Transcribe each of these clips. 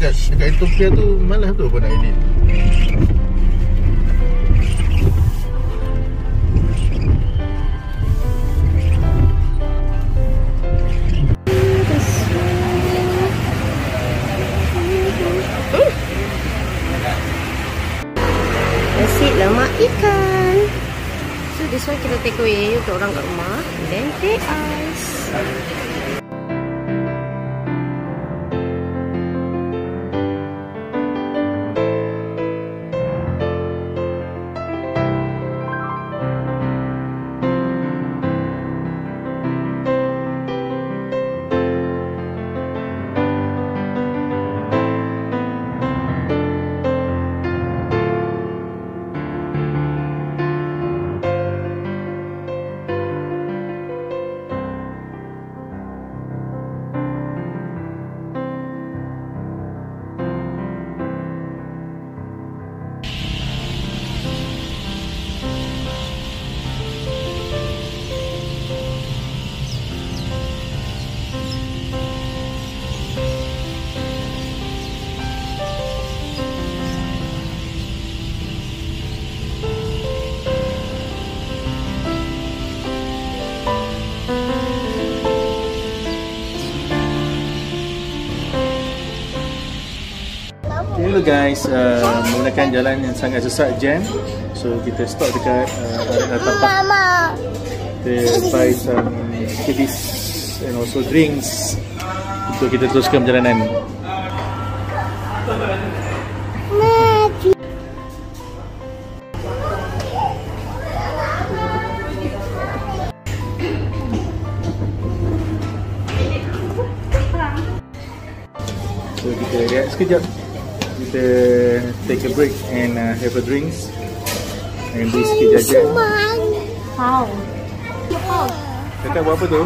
kat Ethiopia tu malas tu apa nak edit. Kita take away untuk orang kat rumah. Then teh ais. Hello guys, uh, menggunakan jalan yang sangat sesak jam So kita stop dekat uh, tapak. Kita buy some kiddies and also drinks. Untuk kita teruskan perjalanan. So kita rehat sekejap Kita take a break and uh, have a drinks And beli sikit jajan. How? Kakak buat apa tu?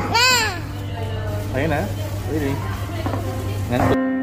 Ayana? Really? Ngantuk